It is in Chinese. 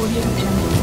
我也不想走